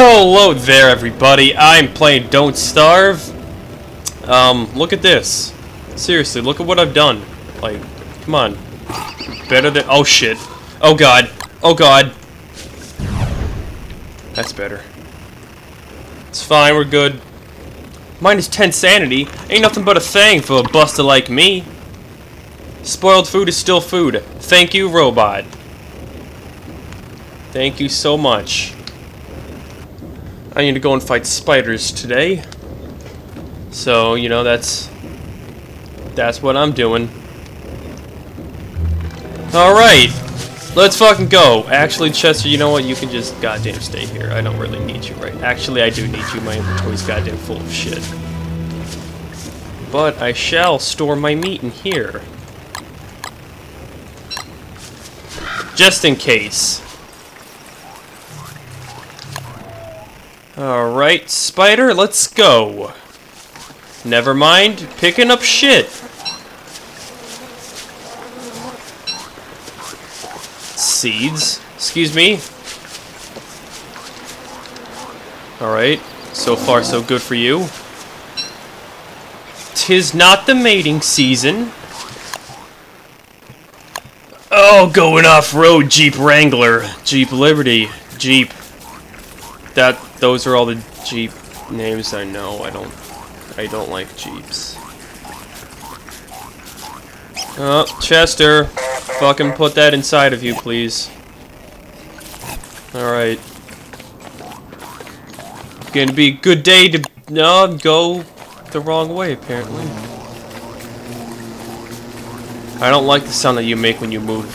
Hello there, everybody. I'm playing Don't Starve. Um, look at this. Seriously, look at what I've done. Like, come on. Better than- oh shit. Oh god. Oh god. That's better. It's fine, we're good. Minus 10 sanity. Ain't nothing but a thing for a buster like me. Spoiled food is still food. Thank you, robot. Thank you so much. I need to go and fight spiders today. So, you know, that's... That's what I'm doing. Alright. Let's fucking go. Actually, Chester, you know what? You can just goddamn stay here. I don't really need you, right? Actually, I do need you. My inventory's goddamn full of shit. But I shall store my meat in here. Just in case. Alright, Spider, let's go. Never mind, picking up shit. Seeds. Excuse me. Alright, so far so good for you. Tis not the mating season. Oh, going off-road Jeep Wrangler, Jeep Liberty, Jeep. That, those are all the Jeep names I know. I don't, I don't like Jeeps. Oh, Chester, fucking put that inside of you, please. Alright. Gonna be a good day to, no, go the wrong way, apparently. I don't like the sound that you make when you move.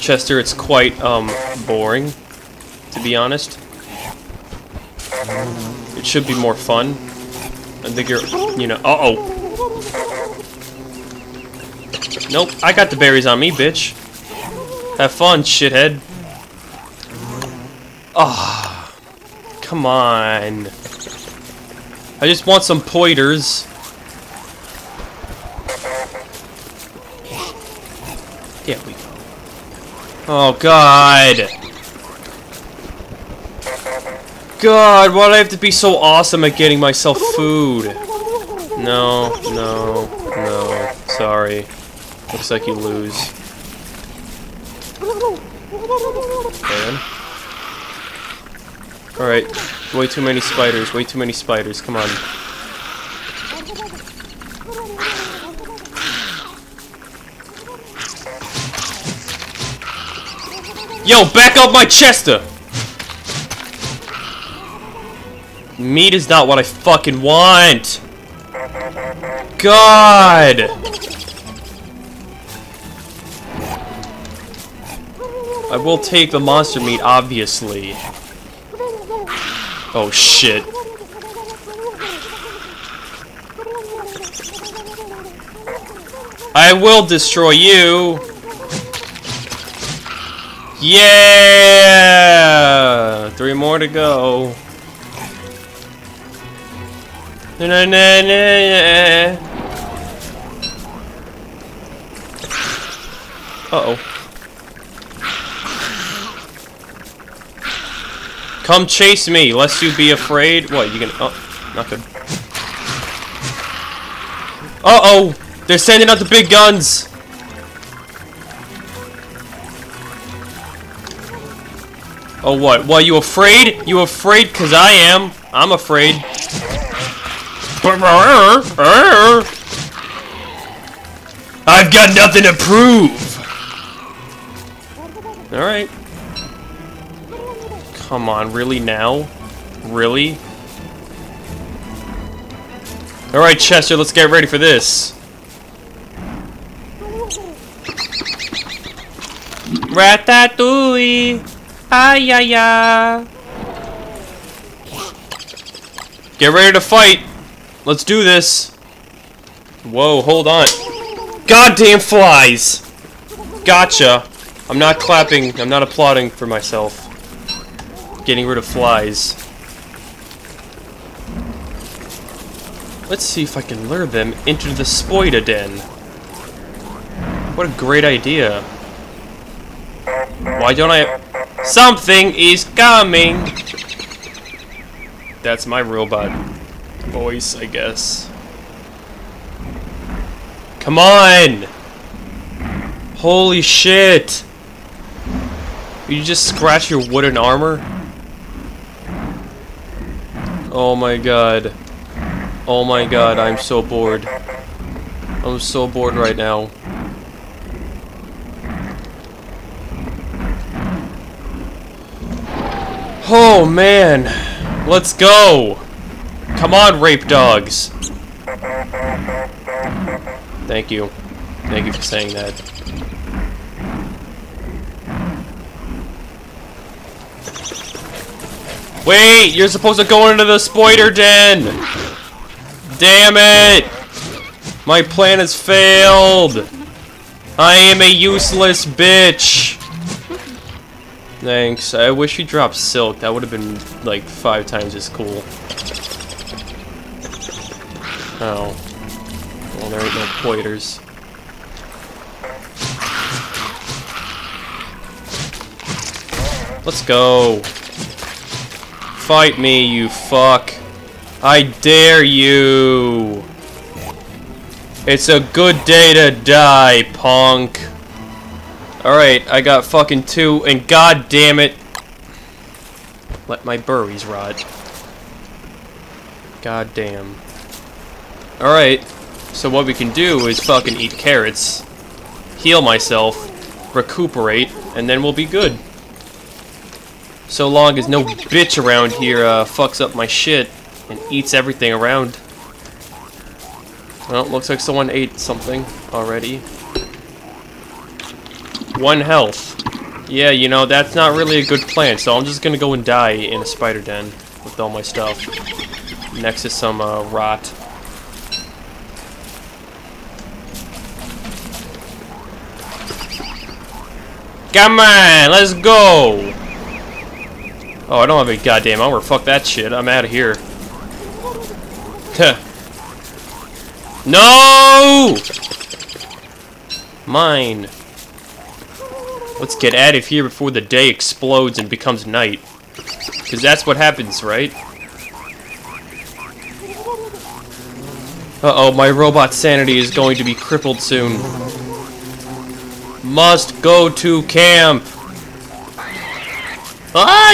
Chester, it's quite, um, boring, to be honest. It should be more fun. I think you're, you know, uh-oh. Nope, I got the berries on me, bitch. Have fun, shithead. Ah, oh, come on. I just want some pointers. There we go. Oh, God. God, why do I have to be so awesome at getting myself food? No, no, no. Sorry. Looks like you lose. Man. Alright. Way too many spiders. Way too many spiders. Come on. Yo, back up my Chester! Meat is not what I fucking want! God! I will take the monster meat, obviously. Oh, shit. I will destroy you! Yeah! Three more to go. Na na na na. Uh oh. Come chase me, lest you be afraid. What, you can. Oh, not good. Uh oh! They're sending out the big guns! Oh, what? What, you afraid? You afraid? Because I am. I'm afraid. I've got nothing to prove! Alright. Come on, really now? Really? Alright, Chester, let's get ready for this. Ratatouille! Ay, ay, ay. Get ready to fight! Let's do this! Whoa, hold on. Goddamn flies! Gotcha! I'm not clapping, I'm not applauding for myself. Getting rid of flies. Let's see if I can lure them into the Spoida Den. What a great idea. Why don't I... Something is coming! That's my robot voice, I guess. Come on! Holy shit! You just scratch your wooden armor? Oh my god. Oh my god, I'm so bored. I'm so bored right now. Oh man! Let's go! Come on, rape dogs! Thank you. Thank you for saying that. Wait! You're supposed to go into the spider den! Damn it! My plan has failed! I am a useless bitch! Thanks. I wish you dropped silk. That would have been like five times as cool. Oh. Well, there ain't no pointers. Let's go. Fight me, you fuck. I dare you. It's a good day to die, punk. Alright, I got fucking two, and god damn it. Let my burries rot. God damn. Alright, so what we can do is fucking eat carrots, heal myself, recuperate, and then we'll be good. So long as no bitch around here uh, fucks up my shit and eats everything around. Well, looks like someone ate something already. One health. Yeah, you know, that's not really a good plan, so I'm just gonna go and die in a spider den with all my stuff. Next to some uh, rot. Come on, let's go! Oh, I don't have any goddamn armor. Fuck that shit. I'm out of here. no! Mine. Let's get out of here before the day explodes and becomes night. Because that's what happens, right? Uh-oh, my robot sanity is going to be crippled soon. Must go to camp! Oh,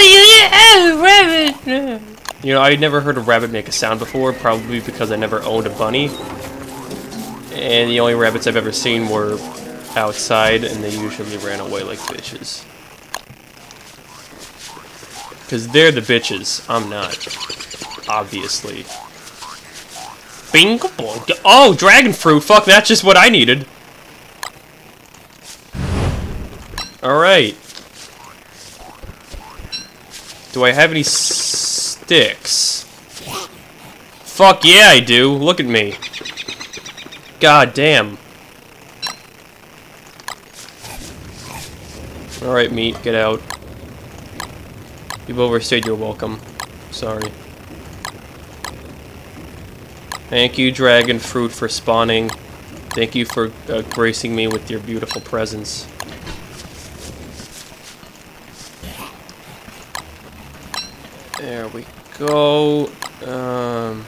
you rabbit! You know, I never heard a rabbit make a sound before, probably because I never owned a bunny. And the only rabbits I've ever seen were outside, and they usually ran away like bitches. Because they're the bitches. I'm not. Obviously. Bingo Oh, dragon fruit! Fuck, that's just what I needed. Alright. Do I have any sticks? Fuck yeah, I do. Look at me. God damn. Alright, meat, get out. You've overstayed your welcome. Sorry. Thank you, dragon fruit, for spawning. Thank you for uh, gracing me with your beautiful presence. There we go. Um,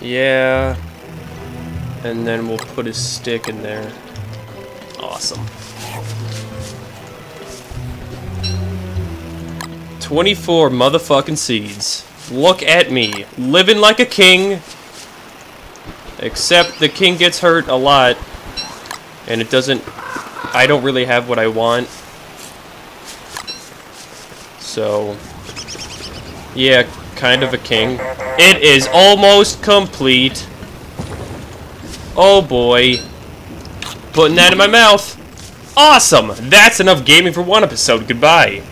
yeah. And then we'll put his stick in there. Awesome. 24 motherfucking seeds. Look at me, living like a king. Except the king gets hurt a lot. And it doesn't... I don't really have what I want. So... Yeah, kind of a king. It is almost complete. Oh boy. Putting that in my mouth. Awesome! That's enough gaming for one episode. Goodbye.